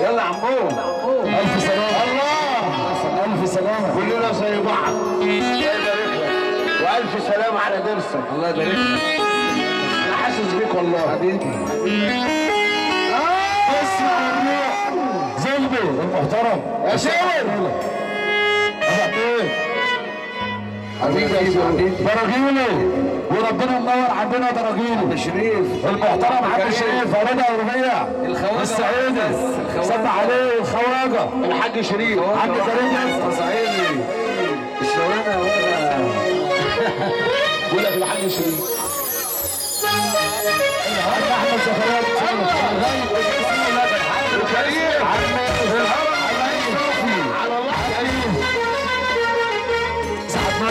يلا عمو ألف سلامة. الله. ألف سلامة. كلنا زي بعض. الله يبارك لك وألف سلام على درسك. الله يبارك لك أنا حاسس بيك والله. حبيبي. زلبي المحترم يا شاور. حبيبي دراجيلي وربنا منور عندنا دراجيلي شريف المحترم عبد الشريف الخواجة. السعيدي الخواجة. صلى عليه الخواجة. الحاج شريف. عم كريم صعيدي واخده بقول لك الحاج شريف. احمد زكريا منصور على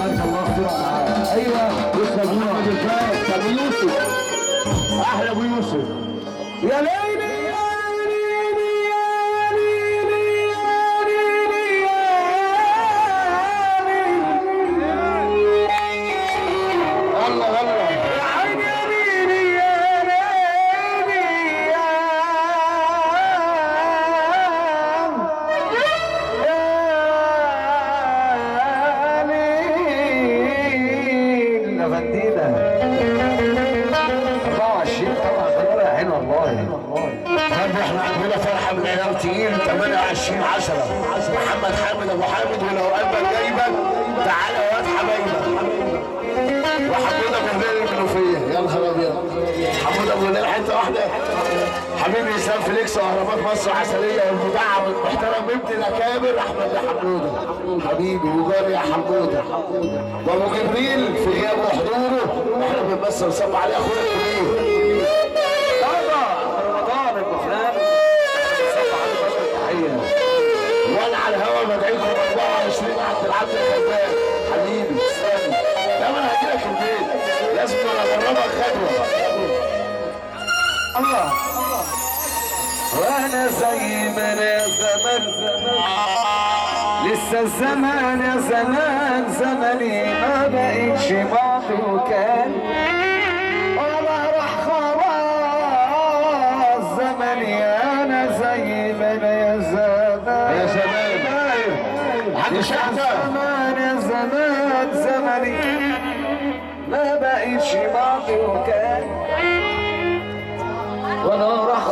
عمال الله معاك أيوه ابونا محمد الفايز. ابو يوسف أحلى أبو يوسف. يا ليلي اسلام فليكس وأهرامات مصر عسلية والمدعم المحترم ابن الأكابر أحمد حمودة. حبيبي وجاري يا حمودة. وأبو جبريل في غياب وحضوره إحنا بنمثل وصب عليه أخويا. الكبير وأنا زي ما أنا زمان لسه الزمان يا زمان زمني ما بقتش بعده كان ولا راح خلاص زمني أنا زي ما أنا يا زمان يا زمان. شحتة. زمان يا زمان زمني ما بقيتش بعضي وكان وأنا راح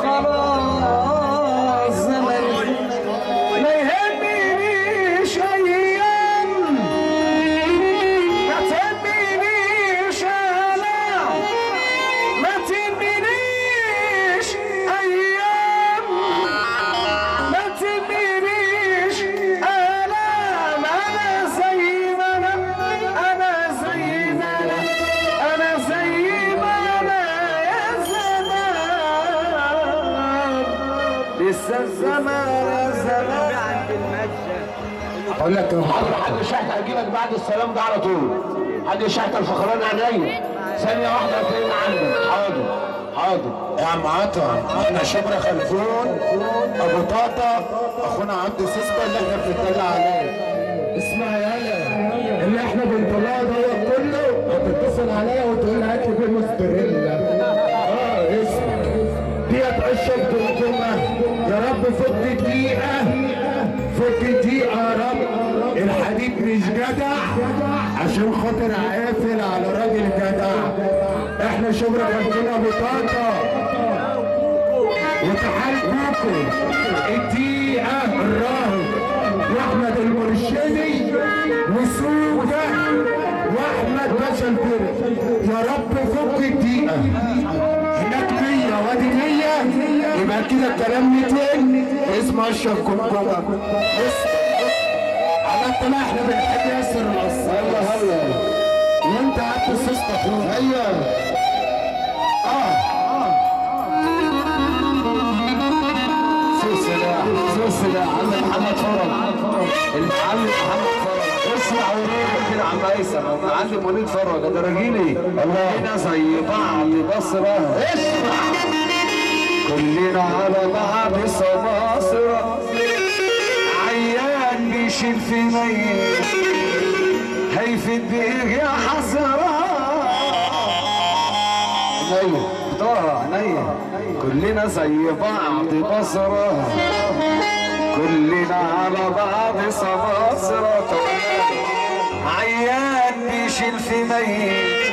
ده على طول. حاج شحت الفخراني عينيا ثانية واحدة هتلاقينا عندك حاضر. حاضر. يا عم عطا إحنا شبرا خلفون أبو طاطا أخونا عبد سيسكا اللي إحنا بنتدلع عليه. اسمع يالا اللي إحنا بنطلعه دوت كله هتتصل عليا وتقول لي هات لي فين موستريلا آه اسمع. ديت اشرب جمجمه يا رب فك الدقيقه فك الدقيقه جدع عشان خاطر قافل على راجل جدع. إحنا شبرا خلفنا بطاطا وتحال بوكو الدقيقة الراهب وأحمد المرشدي وسوده وأحمد باشا الفرق. يا رب فك الدقيقة. هناك 100 وادي 100 يبقى كده الكلام 200 اسم اشرف كمكمة بص على الطلاع إحنا بنحب ياسر القصار يلا هلا. وانت قعدت السوس مفروض أيوه آه سوس سلاح سوس سلاح. عم محمد فرج. المعلم محمد فرج. اسمع ورينا كده عم هيثم المعلم وليد فرج. ده راجلي كلنا زي بعض بصرة. اسمع. كلنا على بعض سماسرة. بيشيل في ميت. هيفيد بإيه يا حسرة. عينيا طه عينيا كلنا زي بعض بصرة. كلنا على بعض سماسرة عيان بيشيل في ميت.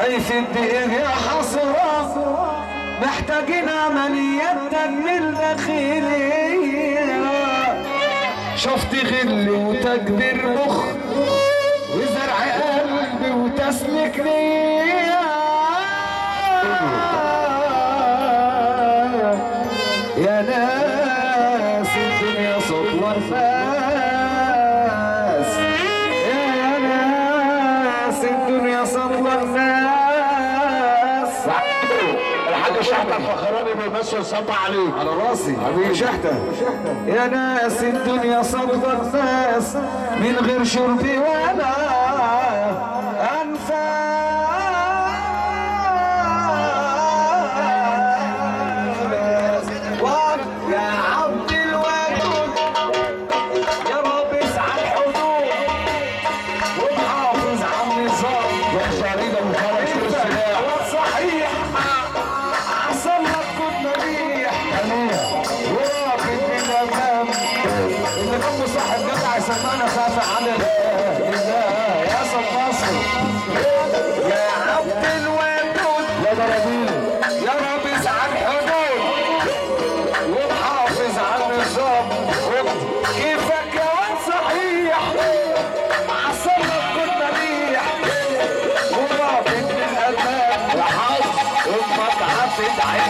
هيفيد بإيه يا حسرة. محتاجين عمليات تجميل داخلية شفت غل وتكبير مخ وزرع قلبي وتسلك نية الحاج شحت الفخراني بيمثل صب عليك على راسي. حبيبي. شحتة. يا ناس الدنيا صدفة الناس من غير شربي ولا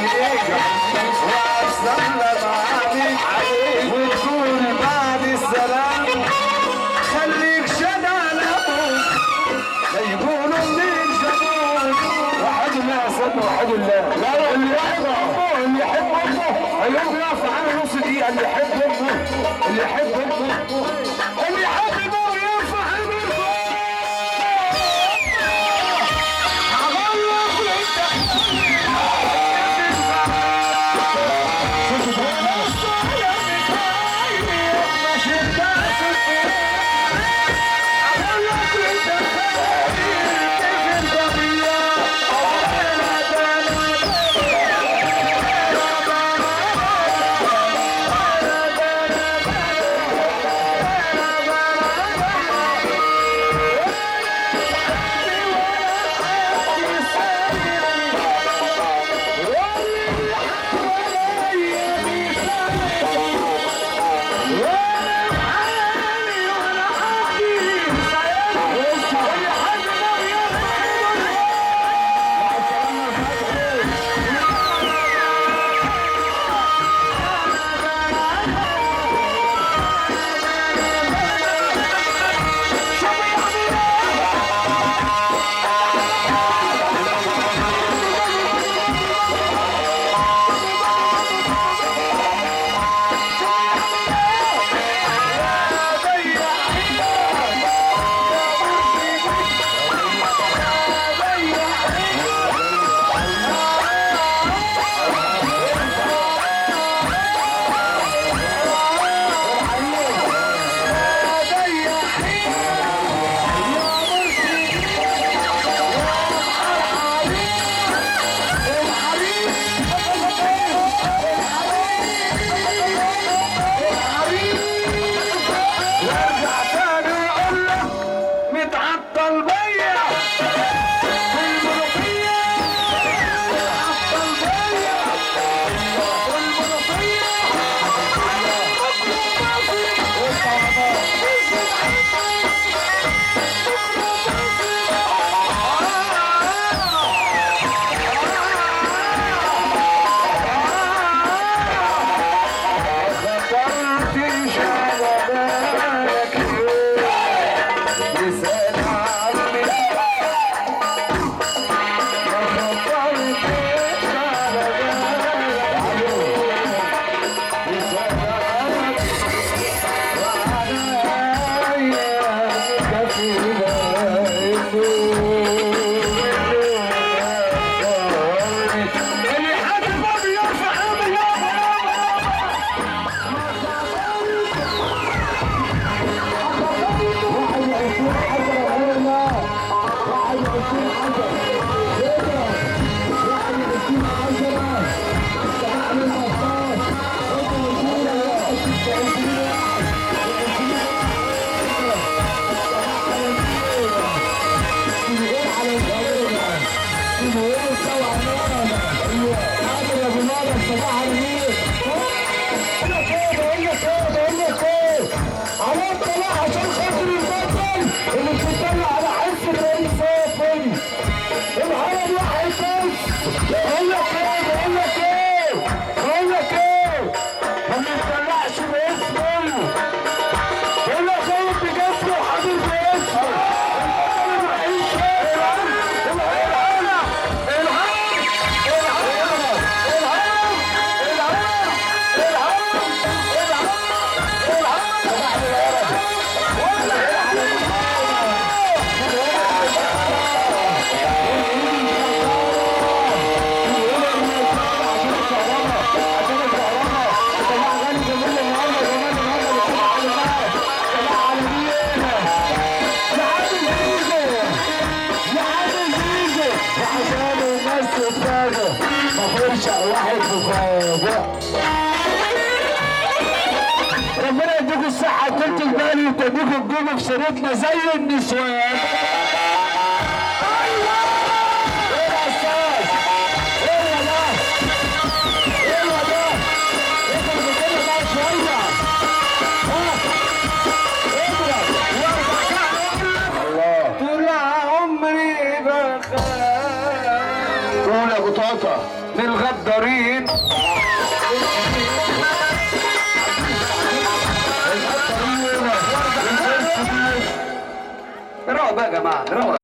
Yeah, the yeah. صوتك بقى اللي بتديكوا في شريطنا زي النسوان. طول يا من الغدارين. Gamadra.